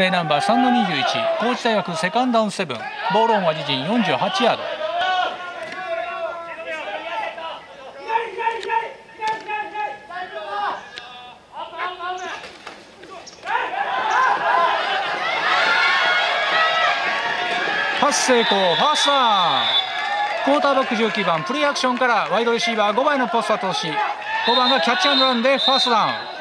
レーナンバー3の21高知大学セカンドダウンセブン。ボールオンは自陣48ヤード。パス成功ファーストラン。クォーターバック19番プレーアクションからワイドレシーバー5番のポスト投し。5番がキャッチアンドランでファーストダウン。